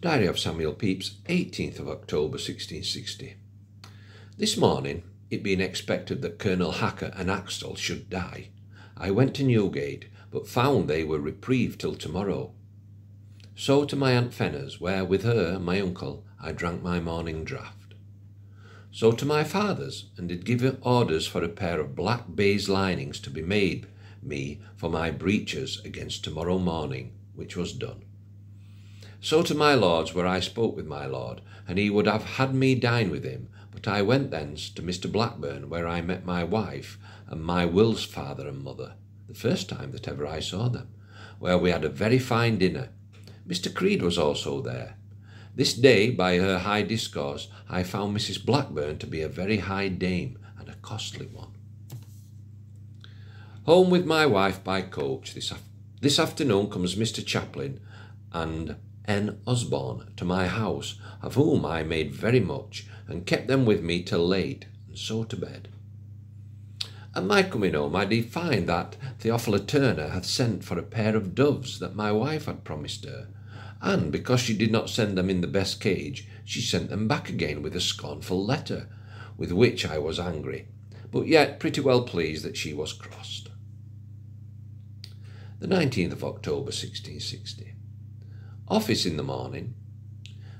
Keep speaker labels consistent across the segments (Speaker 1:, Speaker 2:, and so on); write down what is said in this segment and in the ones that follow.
Speaker 1: Diary of Samuel Pepys, 18th of October 1660. This morning, it being expected that Colonel Hacker and Axtell should die, I went to Newgate, but found they were reprieved till tomorrow. So to my Aunt Fenner's, where with her my uncle I drank my morning draught. So to my father's, and did give orders for a pair of black baize linings to be made me for my breeches against tomorrow morning, which was done. So to my lord's, where I spoke with my lord, and he would have had me dine with him, but I went thence to Mr. Blackburn, where I met my wife and my Will's father and mother, the first time that ever I saw them, where we had a very fine dinner. Mr. Creed was also there. This day, by her high discourse, I found Mrs. Blackburn to be a very high dame and a costly one. Home with my wife by coach. This, af- this afternoon comes Mr. Chaplin and N. Osborne to my house, of whom I made very much, and kept them with me till late, and so to bed. At my coming home, I did find that Theophila Turner had sent for a pair of doves that my wife had promised her, and because she did not send them in the best cage, she sent them back again with a scornful letter, with which I was angry, but yet pretty well pleased that she was crossed. The 19th of October, 1660. Office in the morning.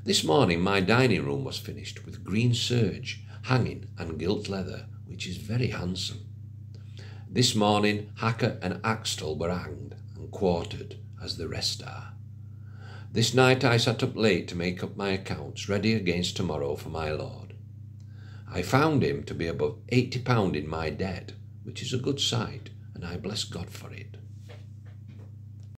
Speaker 1: This morning my dining room was finished with green serge, hanging, and gilt leather, which is very handsome. This morning Hacker and Axtell were hanged and quartered, as the rest are. This night I sat up late to make up my accounts, ready against tomorrow for my lord. I found him to be above eighty pound in my debt, which is a good sight, and I bless God for it.